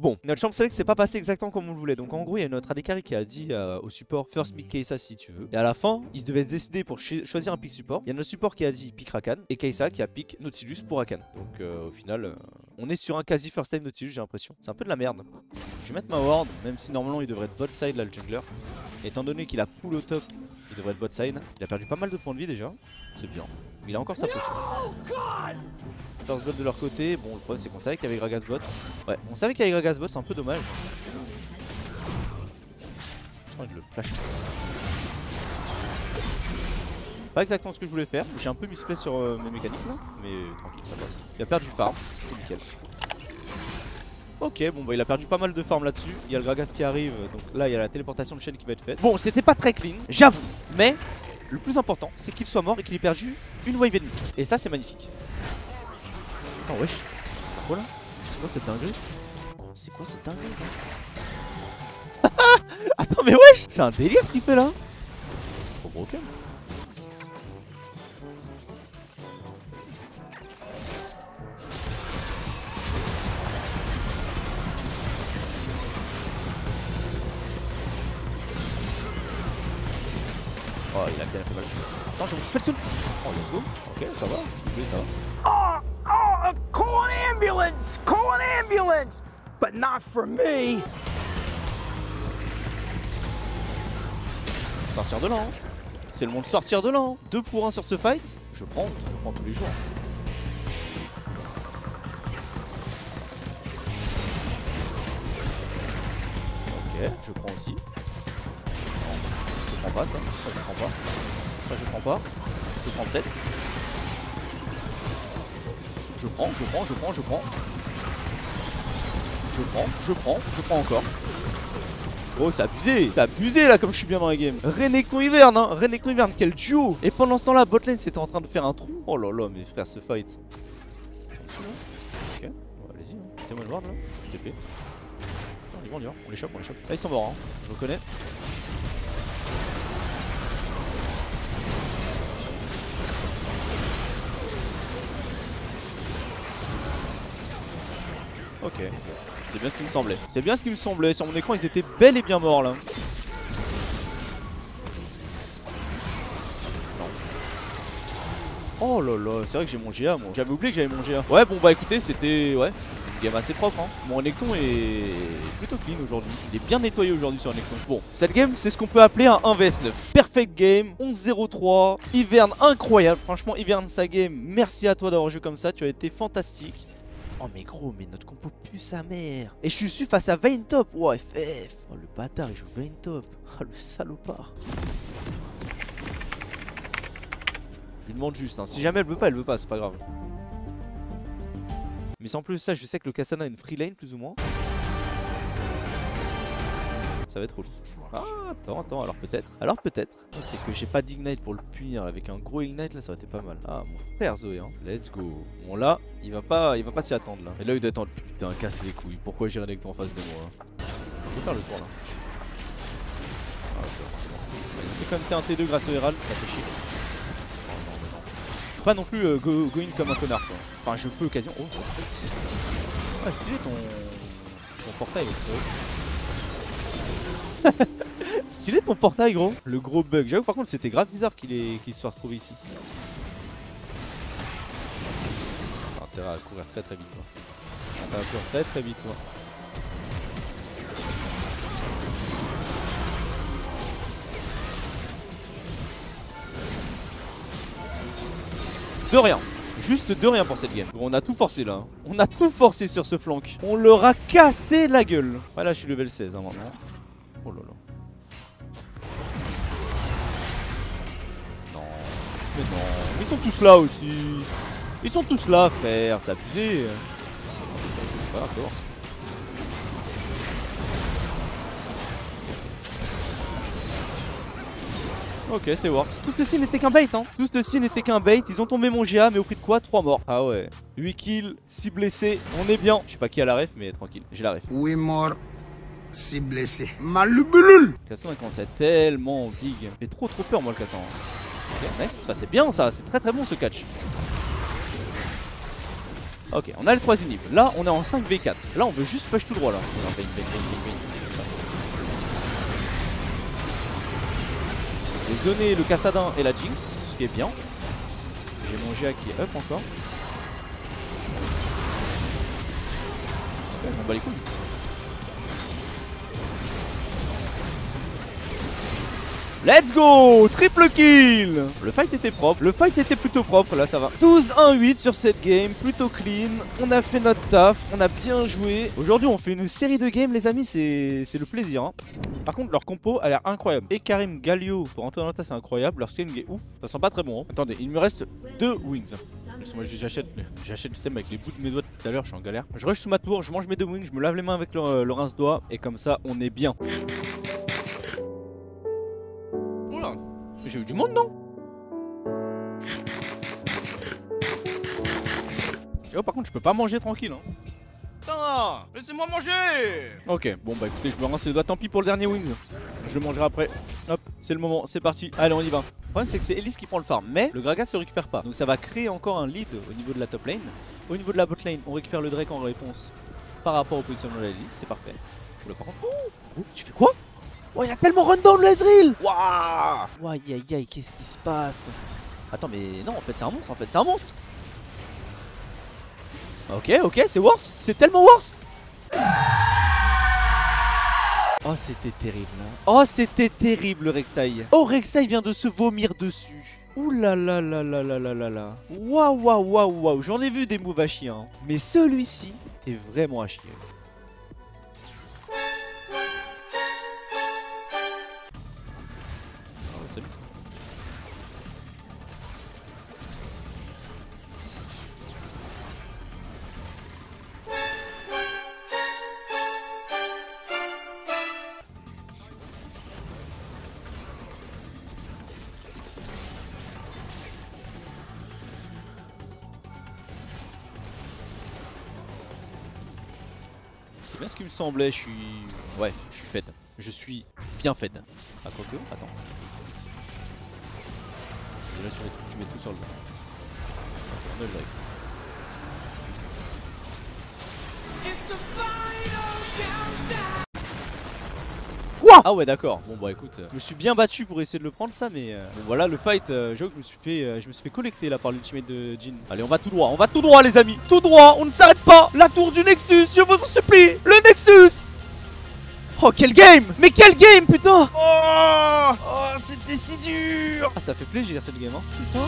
Bon, notre champ select c'est pas passé exactement comme on le voulait. Donc en gros, il y a notre AD carry qui a dit euh, au support first pick Keisa si tu veux. Et à la fin, ils devaient décider pour choisir un pick support. Il y a notre support qui a dit pick Rakan et Keisa qui a pick Nautilus pour Rakan. Donc euh, au final, euh, on est sur un quasi first time Nautilus, j'ai l'impression. C'est un peu de la merde. Je vais mettre ma ward, même si normalement il devrait être bot side là le jungler. Étant donné qu'il a pull au top, il devrait être bot side. Il a perdu pas mal de points de vie déjà. C'est bien. Il a encore sa potion. First bot de leur côté. Bon, le problème c'est qu'on savait qu'il y avait Gragas bot. Ouais, on savait qu'il y avait Gragas bot, c'est un peu dommage. Je crois que le flash. Pas exactement ce que je voulais faire. J'ai un peu misplay sur euh, mes mécaniques là. Mais tranquille, ça passe. Il a perdu farm. C'est nickel. Ok, bon bah il a perdu pas mal de farm là-dessus. Il y a le Gragas qui arrive, donc là il y a la téléportation de chaîne qui va être faite. Bon, c'était pas très clean, j'avoue, mais le plus important, c'est qu'il soit mort et qu'il ait perdu une wave ennemie. Et ça, c'est magnifique. Attends, wesh. Voilà. C'est quoi cette dinguerie C'est quoi cette dinguerie Attends, mais wesh C'est un délire ce qu'il fait là Trop broken. Oh, il a bien fait mal. Attends, je vous fais le soul. Oh, let's go. Ok, ça va. Je suis ça va. Oh, oh, call an ambulance! Call an ambulance! But not for me! Sortir de là. Hein. C'est le monde sortir de là. Hein. 2 pour 1 sur ce fight. Je prends, je prends tous les jours. Ok, je prends aussi prends pas ça, ça je prends pas. Ça je prends pas. Je prends peut-être. Je prends, je prends, je prends, je prends. Je prends, je prends, je prends encore. Oh c'est abusé, c'est abusé là comme je suis bien dans la game. Renekton Hiverne hein, Renekton Hiverne, quel duo. Et pendant ce temps là, botlane c'était en train de faire un trou. Oh là là mes frères ce fight. Ok, allez-y, hein. moi le ward là, fait on y va, on on les chope, on les chope. Là ils sont morts hein, je reconnais Ok. C'est bien ce qui me semblait. C'est bien ce qui me semblait. Sur mon écran, ils étaient bel et bien morts là. Oh là là, c'est vrai que j'ai mon GA moi. J'avais oublié que j'avais mon GA. Ouais, bon bah écoutez, c'était ouais, une game assez propre. Hein. Mon Necton est plutôt clean aujourd'hui. Il est bien nettoyé aujourd'hui sur Necton. Bon, cette game, c'est ce qu'on peut appeler un 1 vs 9. Perfect game, 11-0-3. Hiverne incroyable. Franchement, Hiverne sa game, merci à toi d'avoir joué comme ça. Tu as été fantastique. Oh mais gros, mais notre compo pue sa mère. Et je suis face à Vayne Top. Oh FF. Oh le bâtard, il joue Vayne Top. Oh le salopard. Je lui demande juste. Hein. Si jamais elle veut pas, elle veut pas, c'est pas grave. Mais sans plus ça, je sais que le Kasana a une free lane plus ou moins. Ça va être cool. Ah, attends, attends, alors peut-être. Alors peut-être. C'est que j'ai pas d'ignite pour le punir. Avec un gros ignite là, ça aurait été pas mal. Ah, mon frère Zoé, hein. Let's go. Bon, là, il va pas il va pas s'y attendre là. Et là, il doit attendre. Putain, casse les couilles. Pourquoi j'ai avec toi en face de moi hein On peut faire le tour là. Ah, c'est bon. C'est quand même T1 T2 grâce au Herald, ça fait chier. Oh, non, mais non. Pas non plus euh, go, go, in comme un connard quoi. Enfin, je peux quasiment. Oh, ah, stylé ton. ton portail, Stylé ton portail gros Le gros bug. J'avoue par contre c'était grave bizarre qu'il soit retrouvé ici. T'as intérêt à courir très très vite toi. T'as à courir très très vite toi. De rien Juste de rien pour cette game. on a tout forcé là. On a tout forcé sur ce flank. On leur a cassé la gueule. Voilà, je suis level 16 hein, maintenant. Oh là là. Non. Mais non. Ils sont tous là aussi. Ils sont tous là, frère. C'est abusé. C'est pas grave, c'est worse. Ok, c'est worse. Tout ceci n'était qu'un bait, hein. Tout ceci n'était qu'un bait. Ils ont tombé mon GA, mais au prix de quoi? 3 morts. Ah ouais. 8 kills, 6 blessés. On est bien. Je sais pas qui a la ref, mais tranquille. J'ai la ref. Oui, mort si blessé. Malubulul Cassan il commence à tellement big. J'ai trop trop peur moi le Cassan. Ok, nice. Ça c'est bien ça, c'est très très bon ce catch. Ok, on a le troisième niveau. Là, on est en 5v4. Là, on veut juste push tout droit là. J'ai zoné le Cassadin et la Jinx, ce qui est bien. J'ai mon GA qui est up encore. Ouais, on bat les couilles. Let's go Triple kill Le fight était propre, le fight était plutôt propre, là ça va. 12-1-8 sur cette game, plutôt clean. On a fait notre taf, on a bien joué. Aujourd'hui on fait une série de games les amis, c'est le plaisir. hein. Par contre leur compo a l'air incroyable. Et Karim Galio pour le tas c'est incroyable, leur scaling est ouf, ça sent pas très bon. hein. Attendez, il me reste deux wings. Moi j'achète j'achète le système avec les bouts de mes doigts tout à l'heure, je suis en galère. Je rush sous ma tour, je mange mes deux wings, je me lave les mains avec le, le rince-doigt et comme ça on est bien. J'ai eu du monde non Oh par contre je peux pas manger tranquille hein. Putain Laissez-moi manger. Ok bon bah écoutez je me rince les doigts tant pis pour le dernier wing. Je mangerai après. Hop c'est le moment c'est parti. Allez on y va. Le problème c'est que c'est Elise qui prend le farm mais le Gragas se récupère pas. Donc ça va créer encore un lead au niveau de la top lane. Au niveau de la bot lane on récupère le Drake en réponse Par rapport au positionnement de Elise. C'est parfait. Par contre Oh, tu fais quoi? Oh, il a tellement run down le Ezreal Waouh Aïe aïe aïe, qu'est-ce qui se passe? Attends, mais non, en fait, c'est un monstre, en fait, c'est un monstre Ok, ok, c'est worse, c'est tellement worse Oh, c'était terrible. hein. Oh, c'était terrible, Rek'Sai. Oh, Rek'Sai vient de se vomir dessus. Ouh là là là là là là là là. Waouh, waouh, waouh, waouh. J'en ai vu des moves à chier. hein. Mais celui-ci était vraiment à chier. C'est bien ce qui me semblait, je suis... Ouais, je suis fed. Je suis bien fed. Ah, quoique, attends. Et là, tu mets, tout, tu mets tout sur le... A le Ah ouais d'accord, bon bah écoute, euh, je me suis bien battu pour essayer de le prendre ça mais euh, bon voilà le fight, euh, j'avoue que je me suis fait euh, je me suis fait collecter là par l'ultimate de Jin. Allez on va tout droit, on va tout droit les amis, tout droit, on ne s'arrête pas. La tour du Nexus, je vous en supplie, le Nexus. Oh quel game. Mais quel game putain. Oh, oh c'était si dur. Ah ça fait plaisir cette game hein. Putain